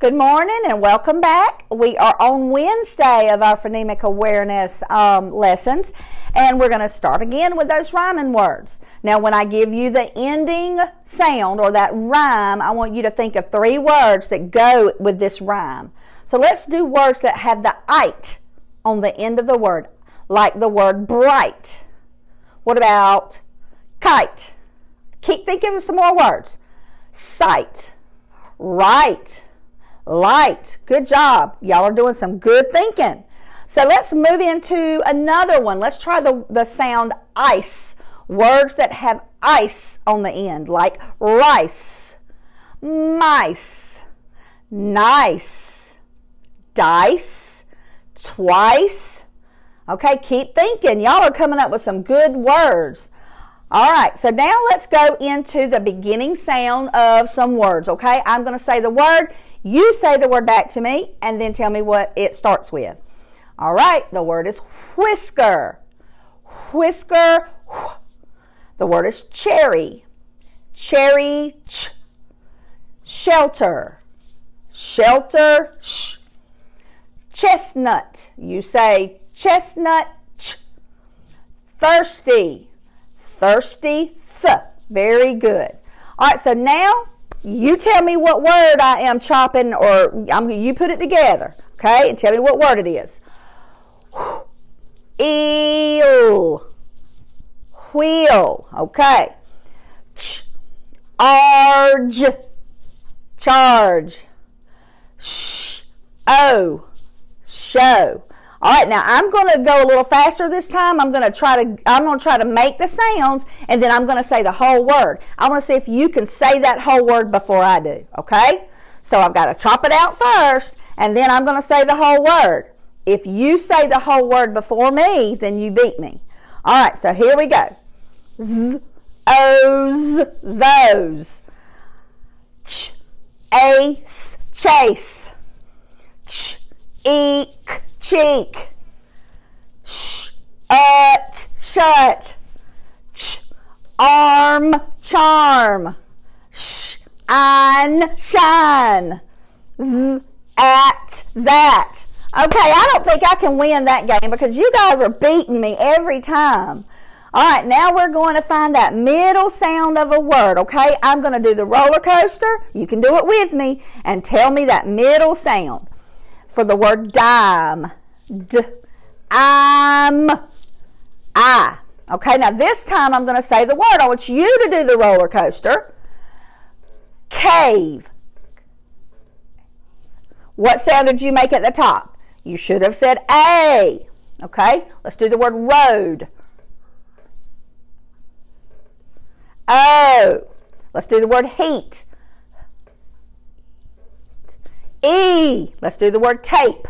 Good morning and welcome back. We are on Wednesday of our phonemic awareness um, lessons, and we're going to start again with those rhyming words. Now, when I give you the ending sound or that rhyme, I want you to think of three words that go with this rhyme. So let's do words that have the it on the end of the word, like the word bright. What about kite? Keep thinking of some more words. Sight, right Light. Good job. Y'all are doing some good thinking. So let's move into another one. Let's try the, the sound ice. Words that have ice on the end, like rice, mice, nice, dice, twice. Okay, keep thinking. Y'all are coming up with some good words. All right, so now let's go into the beginning sound of some words, okay? I'm going to say the word. You say the word back to me and then tell me what it starts with. All right, the word is whisker. Whisker. The word is cherry. Cherry. Ch. Shelter. Shelter. Sh. Chestnut. You say chestnut. Ch. Thirsty thirsty, th. Very good. All right, so now you tell me what word I am chopping, or I'm, you put it together, okay, and tell me what word it is. Eel, wheel, okay. Ch, arge, charge. Sh, oh, show. All right, now I'm going to go a little faster this time. I'm going to try to I'm going to try to make the sounds and then I'm going to say the whole word. I want to see if you can say that whole word before I do, okay? So I've got to chop it out first and then I'm going to say the whole word. If you say the whole word before me, then you beat me. All right, so here we go. Th, O's, those. Ch, ace, chase. Ch, eek, cheek. Sh, at, shut. Ch, arm, charm. Sh, an, shine. Th, at, that. Okay, I don't think I can win that game because you guys are beating me every time. All right, now we're going to find that middle sound of a word, okay? I'm going to do the roller coaster. You can do it with me and tell me that middle sound for the word dime. D, am, I. Okay, now this time I'm going to say the word. I want you to do the roller coaster. Cave. What sound did you make at the top? You should have said A. Okay, let's do the word road. O. Let's do the word heat. E. Let's do the word tape.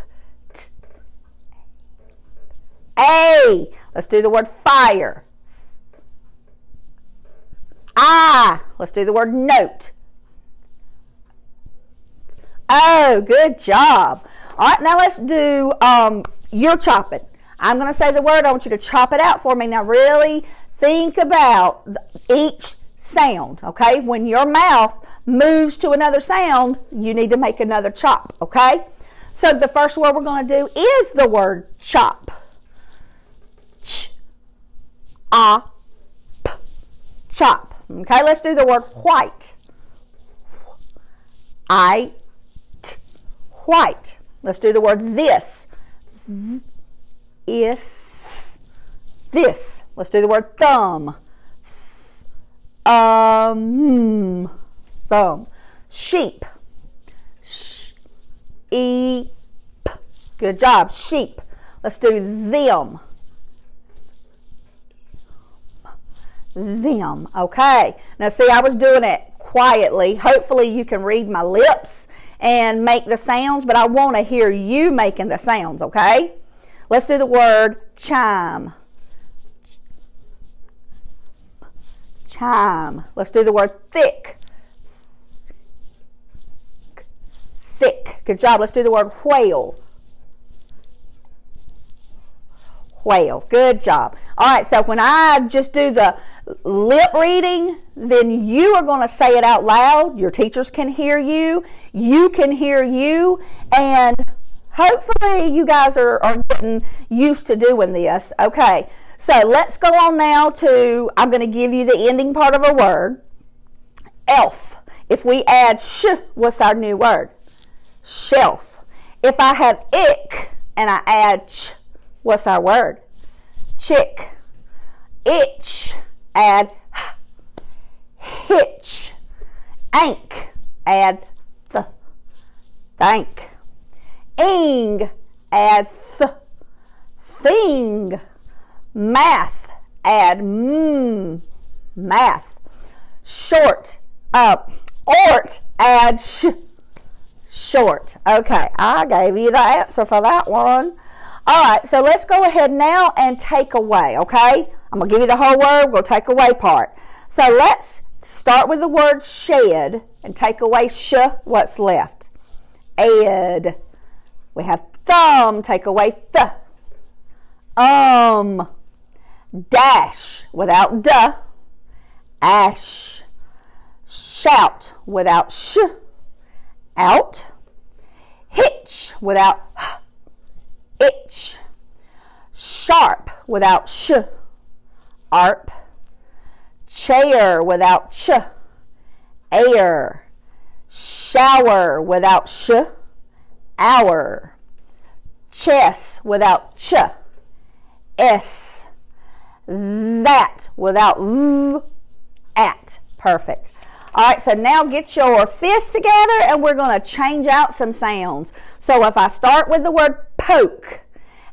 A. Let's do the word fire. I. Let's do the word note. Oh, good job. All right, now let's do um, your chopping. I'm going to say the word. I want you to chop it out for me. Now, really think about each sound, okay? When your mouth moves to another sound, you need to make another chop, okay? So the first word we're going to do is the word chop. Ah, p, chop. Okay, let's do the word white. I, t, white. Let's do the word this. Is, this. Let's do the word thumb um, thumb. Sheep. Sheep. Good job. Sheep. Let's do them. Them. Okay. Now, see, I was doing it quietly. Hopefully, you can read my lips and make the sounds, but I want to hear you making the sounds, okay? Let's do the word chime. chime. Let's do the word thick. Thick. Good job. Let's do the word whale. Whale. Good job. All right, so when I just do the lip reading, then you are going to say it out loud. Your teachers can hear you, you can hear you, and hopefully you guys are, are getting used to doing this. Okay, so let's go on now to, I'm going to give you the ending part of a word. Elf. If we add sh, what's our new word? Shelf. If I have ick and I add ch, what's our word? Chick. Itch add hitch. Ank, add th. Thank. Ing, add th. Thing. Math, add mm. Math. Short, up. Ort, add sh. Short. Okay, I gave you the answer for that one. All right, so let's go ahead now and take away, okay? I'm going to give you the whole word. We'll take away part. So let's start with the word shed and take away sh, what's left? Ed. We have thumb, take away th. Um. Dash, without duh. Ash. Shout, without sh. Out. Hitch, without h. Itch. Sharp, without sh arp, chair without ch, air, shower without sh, hour, chess without ch, s, that without v, at. Perfect. All right, so now get your fists together and we're going to change out some sounds. So if I start with the word poke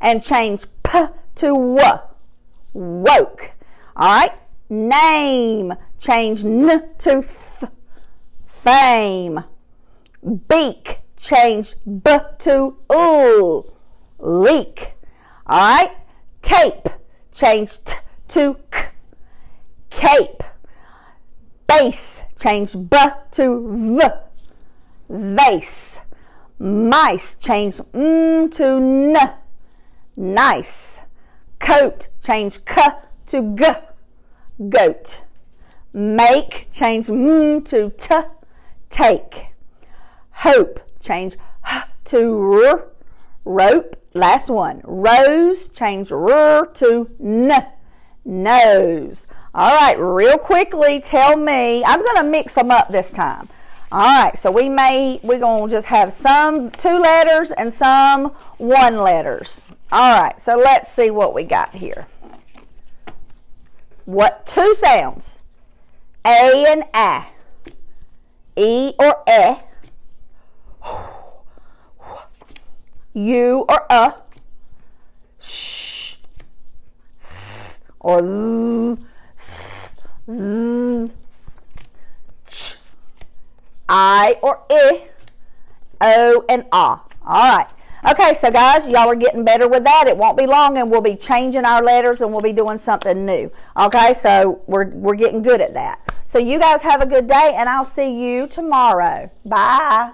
and change p to w, woke. All right, name, change. N to f, fame. Beak, change. B to oo, leak. All right, tape, change. T to k, cape. Base, change. B to v, vase. Mice, change. M to n, nice. Coat, change. K to g, goat. Make, change m to t, take. Hope, change h to r, rope. Last one. Rose, change r to n, nose. All right, real quickly, tell me. I'm going to mix them up this time. All right, so we may, we're going to just have some two letters and some one letters. All right, so let's see what we got here what two sounds? A and A. E or E. U or A. Sh. Or L. L. Ch. I or I. O and A. All right. Okay, so guys, y'all are getting better with that. It won't be long and we'll be changing our letters and we'll be doing something new. Okay, so we're, we're getting good at that. So you guys have a good day and I'll see you tomorrow. Bye.